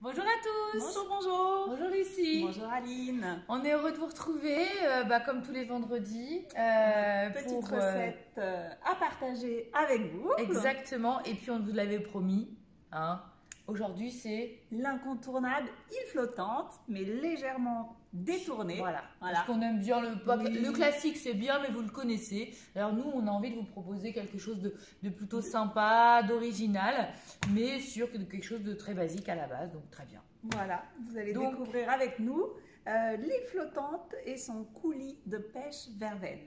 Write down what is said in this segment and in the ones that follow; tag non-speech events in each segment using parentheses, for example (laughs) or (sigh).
Bonjour à tous Bonjour, bonjour Bonjour Lucie Bonjour Aline On est heureux de vous retrouver, euh, bah, comme tous les vendredis. euh, Petite pour, euh, recette euh, à partager avec vous. Exactement, et puis on vous l'avait promis. Hein. Aujourd'hui c'est... L'incontournable île flottante, mais légèrement détournée. Voilà, Voilà. parce qu'on aime bien le... Oui. Le classique c'est bien, mais vous le connaissez. Alors nous, on a envie de vous proposer quelque chose de, de plutôt sympa, d'original, mais sur quelque chose de très basique à la base, donc très bien. Voilà, vous allez Donc- découvrir avec nous euh, l'île flottante et son coulis de pêche verveine.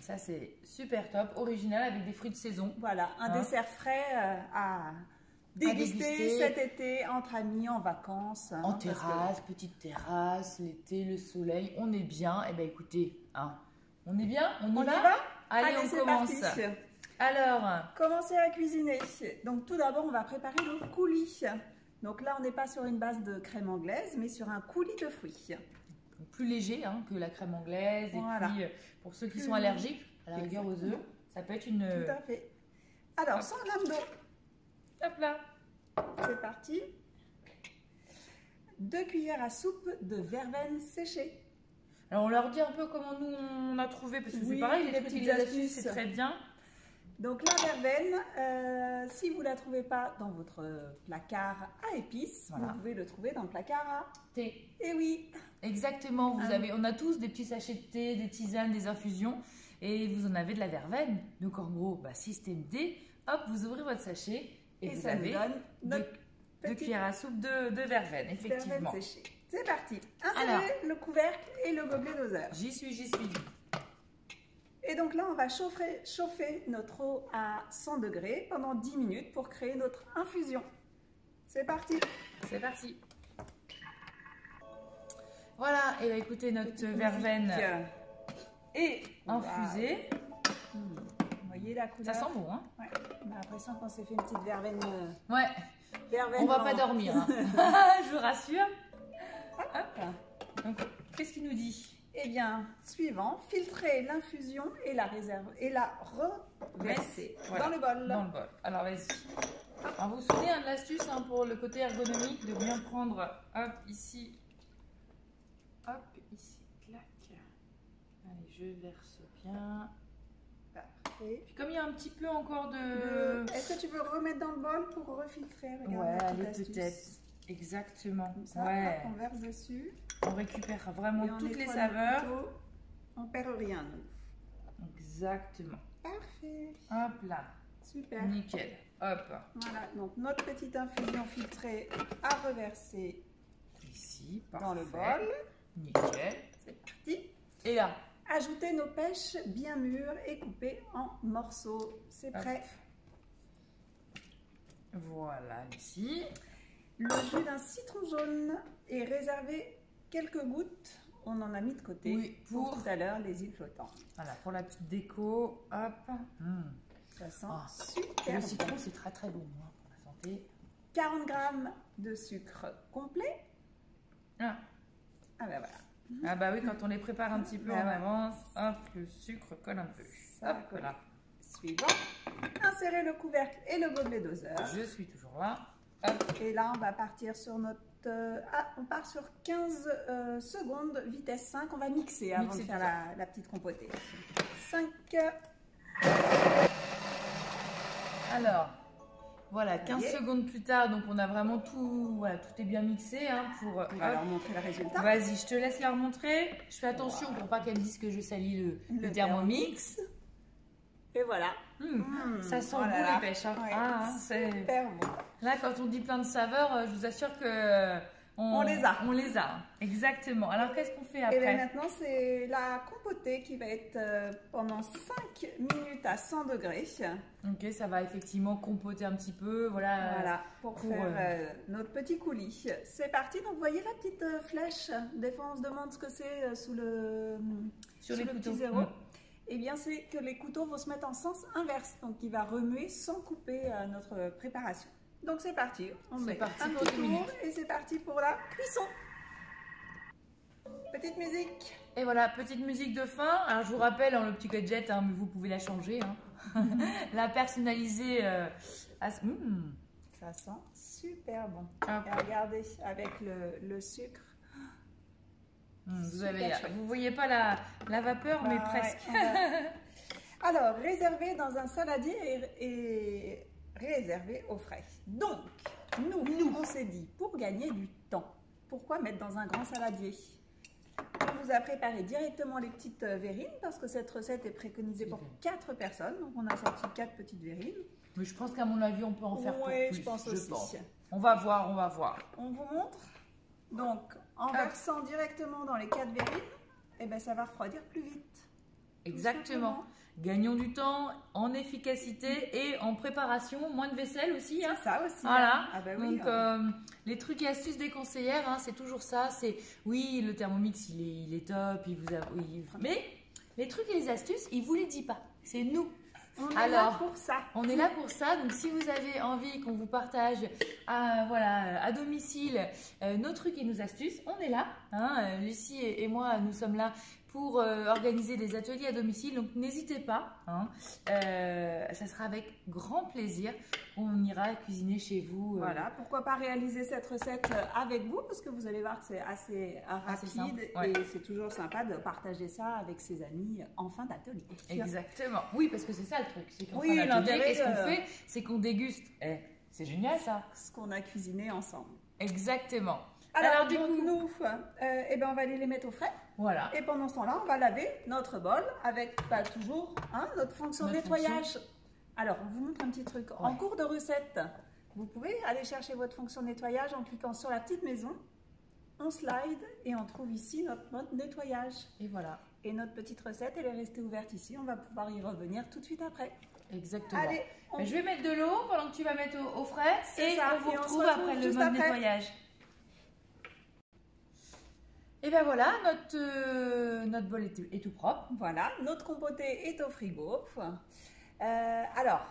Ça c'est super top, original avec des fruits de saison. Voilà, un Hein. dessert frais euh, à déguster, déguster. cet été entre amis, en vacances. hein, En que- terrasse, petite terrasse, l'été, le soleil, on est bien. Eh bien écoutez, hein, on est bien? On y On y va? va? Allez, on commence. parti. Alors, Commencer à cuisiner. Donc tout d'abord, on va préparer le coulis. Donc là, on n'est pas sur une base de crème anglaise, mais sur un coulis de fruits. plus léger hein, que la crème anglaise. Voilà. Et puis, euh, pour ceux qui Plus- sont allergiques, à la rigueur aux œufs, ça peut être une... Tout à fait. Alors, 100 g d'eau. Hop là C'est parti. 2 cuillères à soupe de verveine séchée. Alors, on leur dit un peu comment nous, on a trouvé, parce que Oui, c'est pareil, les les petites astuces, c'est très bien. Donc la verveine, euh, si vous la trouvez pas dans votre placard à épices, Voilà. vous pouvez le trouver dans le placard à... Thé. Eh oui, Exactement, vous Ah. avez, on a tous des petits sachets de thé, des tisanes, des infusions, et vous en avez de la verveine. Donc en gros, bah, système D, hop, vous ouvrez votre sachet et, et, vous ça avez nous donne deux, notre deux petite cuillères à soupe de, de verveine, verveine effectivement. séchée. C'est parti. Insérez le couvercle et le gobelet doseur. J'y suis, j'y suis. Et donc là, on va chauffer, chauffer notre eau à 100 degrés pendant 10 minutes pour créer notre infusion. C'est parti. C'est parti. Voilà, et bah écoutez, notre Petite verveine musique. est infusée. Hmm. Vous voyez la Ça sent bon, hein Ouais, On a l'impression qu'on s'est fait une petite verveine. euh, Ouais, verveine on va pas dormir, hein. (laughs) (laughs) je vous rassure. Hop. Donc, qu'est-ce qu'il nous dit? Eh bien, suivant, filtrer l'infusion et la réserve et la reverser Voilà, dans le bol. Dans le bol. Alors vas-y. Alors vous vous souvenez hein, de l'astuce hein, pour le côté ergonomique de bien prendre, hop, ici, hop, ici, clac. Allez, je verse bien. Puis comme il y a un petit peu encore de... Le- Est-ce que tu veux remettre dans le bol pour refiltrer? Regarde Ouais, peut-être. Exactement. Comme ça, ouais. on verse dessus. On récupère vraiment on toutes les saveurs. couteau. On perd rien, nous. Exactement. Parfait. Hop là. Super. Nickel. Hop. Voilà, donc notre petite infusion filtrée à reverser Ici, parfait. dans le bol. Nickel. C'est parti. Et là, Ajoutez nos pêches bien mûres et coupées en morceaux. C'est prêt. voilà ici. Le jus d'un citron jaune est réservé quelques gouttes. On en a mis de côté Oui, pour, pour- tout à l'heure les îles flottantes. Voilà, pour la petite déco. Hop. Hmm. Ça sent Ah, super Le citron, c'est très très bon hein, pour la santé. 40 grammes de sucre complet. Ah. Ah ben voilà. Ah bah oui, quand on les prépare un petit peu en avance, hop, le sucre colle un peu. Ça hop colle. là. Suivant. Insérez le couvercle et le gobelet doseur. Je suis toujours là. Hop. Et là, on va partir sur notre... euh, ah, on part sur 15 euh, secondes, vitesse 5. On va mixer avant Mixer de faire la, la petite compotée. 5, Alors, voilà, Ça y 15 est. secondes plus tard, donc on a vraiment tout, voilà, tout est bien mixé hein, pour. on va hop. leur montrer le résultat. Vas-y, je te laisse leur montrer. Je fais attention pour pas qu'elles disent que je salis le, le, Le thermomix. Et voilà. Hmm, Mmh, Ça sent oh là bon là. les pêches. hein. Ouais, Ah, hein, Super bon. Là, quand on dit plein de saveurs, euh, je vous assure que On les a. On les a, exactement. Alors, qu'est-ce qu'on fait Et bien après maintenant, c'est la compotée qui va être euh, pendant 5 minutes à 100 degrés. Ok, ça va effectivement compoter un petit peu, voilà. Voilà, pour, pour, faire euh, euh, notre petit coulis. C'est parti, donc vous voyez la petite euh, flèche Des fois on se demande ce que c'est sous le, Sur sous les le couteaux. petit zéro. Mm. Eh bien c'est que les couteaux vont se mettre en sens inverse, donc il va remuer sans couper notre préparation. Donc c'est parti, on met parti un pour petit tour et c'est parti pour la cuisson. Petite musique. Et voilà, petite musique de fin. Alors, je vous rappelle, hein, le petit gadget, hein, mais vous pouvez la changer. hein. (laughs) la personnaliser. euh, à- Mmh, Ça sent super bon. Et regardez, avec le, le sucre. Hum, Vous avez, vous voyez pas la, la vapeur, mais Bah, presque. ouais, on a- Alors, réservé dans un saladier et, et réservé au frais. Donc, nous, on s'est dit, pour gagner du temps, pourquoi mettre dans un grand saladier? On vous a préparé directement les petites euh, verrines parce que cette recette est préconisée pour 4 personnes. Donc, on a sorti 4 petites verrines. Mais je pense qu'à mon avis, on peut en faire pour plus. je pense aussi. On va voir, on va voir. On vous montre. Donc, en Hop. versant directement dans les 4 verrines, eh ben, ça va refroidir plus vite. Exactement. Gagnons du temps en efficacité et en préparation, moins de vaisselle aussi. hein. Ça aussi. Voilà. hein. Ah bah oui, Donc, hein. euh, les trucs et astuces des conseillères, hein, c'est toujours ça. C'est oui, le Thermomix, il est, il est top. Il vous a, il- mais les trucs et les astuces, il vous les dit pas. C'est nous. On est là pour ça. On est là pour ça. Donc, si vous avez envie qu'on vous partage à, voilà, à domicile euh, nos trucs et nos astuces, on est là. hein. Euh, Lucie et, et moi, nous sommes là pour euh, organiser des ateliers à domicile. Donc, n'hésitez pas. hein. Euh, ça sera avec grand plaisir. On ira cuisiner chez vous. euh, Voilà, pourquoi pas réaliser cette recette avec vous parce que vous allez voir que c'est assez Assez rapide simple, ouais. et c'est toujours sympa de partager ça avec ses amis en fin d'atelier. Exactement. Oui, parce que c'est ça le truc. C'est Oui, fin d'atelier, l'intérêt qu'est-ce qu'on fait? C'est qu'on déguste. Eh, c'est génial ça. Ce qu'on a cuisiné ensemble. Exactement. Alors, Alors, du coup- nous, euh, eh ben, on va aller les mettre au frais Voilà. et pendant ce temps-là, on va laver notre bol avec bah, toujours hein, notre fonction de nettoyage. Alors, on vous montre un petit truc. En cours de recette, vous pouvez aller chercher votre fonction nettoyage en cliquant sur la petite maison. On slide et on trouve ici notre mode nettoyage. Et voilà. Et notre petite recette, elle est restée ouverte ici. On va pouvoir y revenir tout de suite après. Exactement. Allez, on... Je vais mettre de l'eau pendant que tu vas mettre au, au frais et ça, on vous et on se retrouve après le mode après. nettoyage. Et ben voilà, notre, euh, notre bol est, tout- est tout propre. voilà, notre compoté est au frigo. Euh, alors,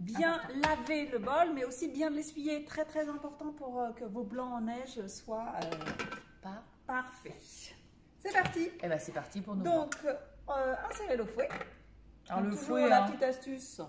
bien Important. laver le bol, mais aussi bien l'essuyer. Très très important pour euh, que vos blancs en neige soient euh, Pas. parfaits. C'est parti. Et ben c'est parti pour nous. Donc, insérez le fouet. Alors Donc, le fouet, la hein, petite astuce.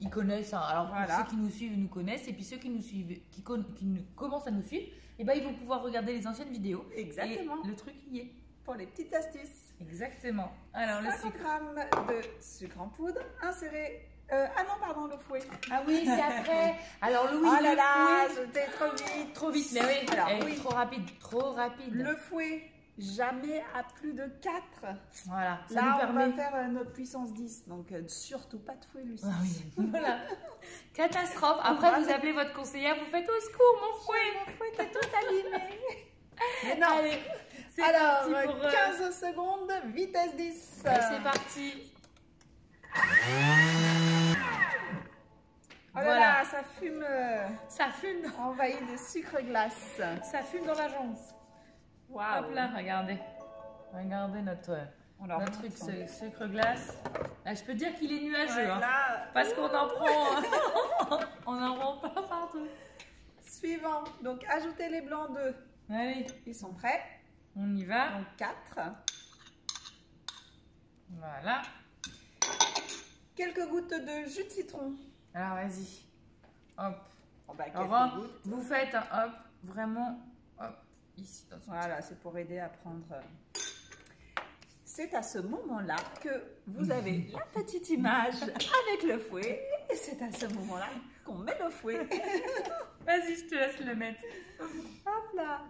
ils connaissent. hein. Alors Voilà. ceux qui nous suivent, ils nous connaissent. Et puis ceux qui nous suivent, qui, con- qui nous- commencent à nous suivre, et ben ils vont pouvoir regarder les anciennes vidéos. Exactement. Et le truc y est. Pour les petites astuces. Exactement. Alors le 50 sucre. grammes de sucre en poudre. Insérez. euh, ah non, pardon, le fouet. Ah oui, c'est après. Alors le oui, oh là le là, fouet. j'étais trop vite. Trop vite, mais oui. Alors, Eh, oui. Trop rapide, trop rapide. Le fouet, jamais à plus de 4. Voilà, ça Là, nous on permet. va faire euh, notre puissance 10. Donc, euh, surtout pas de fouet, Lucie. Ah oui, (laughs) voilà. Catastrophe. Après, vous appelez votre conseillère, vous faites au secours, mon fouet. Mon fouet est tout abîmé. Mais non. Allez, c'est Alors, parti pour. euh, 15 secondes, vitesse 10. et c'est parti. Oh là Voilà. là, ça fume euh, Ça fume, envahi de sucre glace. ça fume dans l'agence. Waouh. Hop là, regardez. Regardez notre, On leur notre truc hein. ce- sucre glace. Là, je peux dire qu'il est nuageux. Ouais, hein, parce qu'on en prend. (laughs) on en prend pas partout. suivant. Donc, ajoutez les blancs d'œufs. Allez, Ils sont prêts? on y va. Donc, 4. Voilà. Quelques gouttes de jus de citron. Alors, vas-y. Hop. Oh, bah, Alors, vous faites un hop, vraiment, hop, ici. dans Voilà, c'est pour aider à prendre. euh. (laughs) C'est à ce moment-là que vous (laughs) avez la petite image avec le fouet. Et c'est à ce moment-là qu'on met le fouet. (laughs) Vas-y, je te laisse le mettre. Là.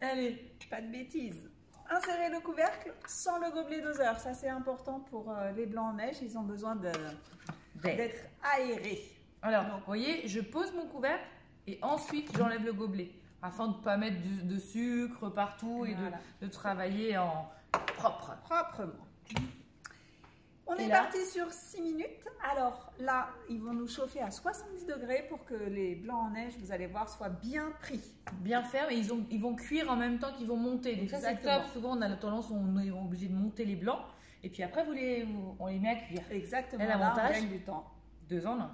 Allez. Pas de bêtises. Insérez le couvercle sans le gobelet doseur. Ça, c'est important pour euh, les blancs en neige. Ils ont besoin d'être aérés. Alors, vous voyez, je pose mon couvercle et ensuite j'enlève le gobelet afin de ne pas mettre de, de sucre partout et de- de, travailler en propre. Proprement. On est là parti sur 6 minutes. Alors là, ils vont nous chauffer à 70 degrés pour que les blancs en neige, vous allez voir, soient bien pris. Bien ferme et ils, ont, ils vont cuire en même temps qu'ils vont monter. Donc ça c'est top. Souvent on a la tendance, on est obligé de monter les blancs et puis après vous les, vous- on les met à cuire. Exactement. Et Là, on l'avantage gagne du temps. Deux en un.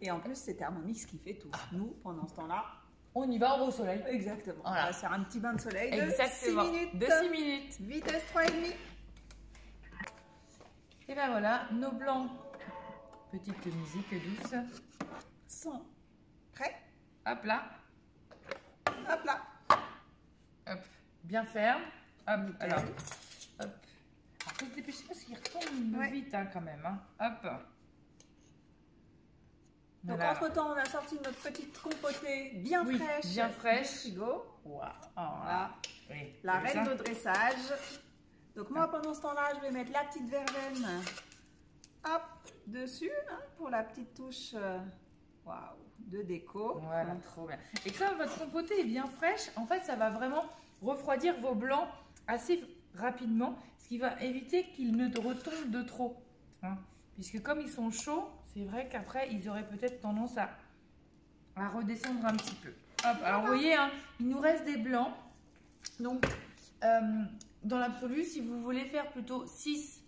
Et en plus, c'est Thermomix qui fait tout. Nous, pendant ce temps-là, On y va, on va au soleil. exactement. Voilà. On va faire un petit bain de soleil de Exactement. 6 minutes. De 6 minutes. Vitesse 3,5. Et ben voilà, nos blancs. Petite musique douce. Sont prêts? Hop là. Hop là. Hop. Bien ferme. Hop. Nickel. Alors. Hop. Alors, faut se dépêcher parce qu'il retombe Ouais. vite hein, quand même. hein. Hop. Donc Voilà. entre temps, on a sorti notre petite compotée bien Oui, fraîche. bien fraîche. Voilà. Oui. La reine ça. de dressage. Donc moi, pendant ce temps-là, je vais mettre la petite verveine, hop, dessus, hein, pour la petite touche, euh, waouh, de déco. Voilà, trop bien. Et comme votre compotée est bien fraîche, en fait, ça va vraiment refroidir vos blancs assez rapidement, ce qui va éviter qu'ils ne retombent de trop. hein. Puisque comme ils sont chauds, c'est vrai qu'après, ils auraient peut-être tendance à, à redescendre un petit peu. Hop, alors vous voyez, hein, il nous reste des blancs. Donc, euh, dans l'absolu, si vous voulez faire plutôt 6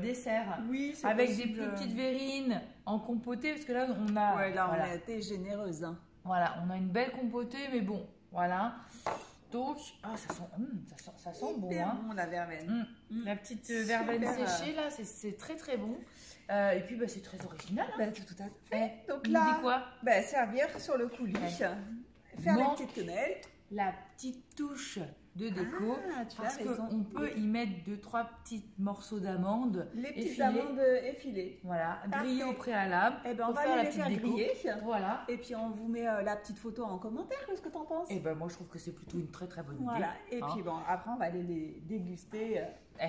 desserts, Oui, c'est avec possible. des plus petites verrines en compotée, parce que là, on a... Ouais, là, voilà. on a été généreuse. hein. Voilà, on a une belle compotée, mais bon, voilà. Donc, ah, ça sent, hum, ça sent, ça sent bon. Hein. bon, la verveine. Hum, Hum. La petite euh, verveine Super, séchée, là, c'est- très très bon. Euh, et puis, bah, c'est très original. Hein. Bah, tout à fait. Eh, Donc là, quoi? bah, servir sur le coulis, Ouais. faire les petites quenelles. La petite touche de déco. Ah, tu parce qu'on peut y mettre deux, trois petits morceaux d'amandes. Les petites effilées. amandes effilées. Voilà, grillées au préalable. Eh ben, on va faire la les faire déco. griller. Voilà. Et puis on vous met euh, la petite photo en commentaire, qu'est-ce que t'en penses Et ben moi, je trouve que c'est plutôt une très très bonne idée. Voilà. Et Hein. puis bon, après on va aller les déguster. euh. Eh,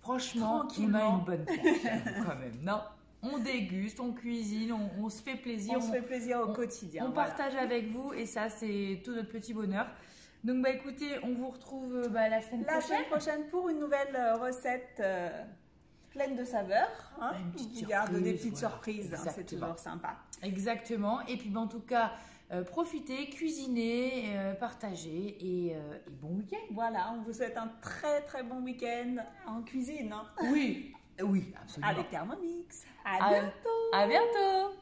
franchement, on a une bonne (laughs) quand même. Non, on déguste, on cuisine, on, on se fait plaisir, on se fait plaisir au on- quotidien. on voilà. partage avec vous et ça, c'est tout notre petit bonheur. Donc, bah écoutez, on vous retrouve euh, bah, la semaine La prochaine. semaine prochaine pour une nouvelle euh, recette euh, pleine de saveurs. Hein. Une petite vous garde des petites voilà. surprises, hein, c'est toujours sympa. Exactement. Et puis, bah, en tout cas, euh, profitez, cuisinez, euh, partagez et, et bon week-end. Voilà, on vous souhaite un très très bon week-end en cuisine. hein, Oui, (laughs) oui, absolument. avec Thermomix. À À- bientôt À bientôt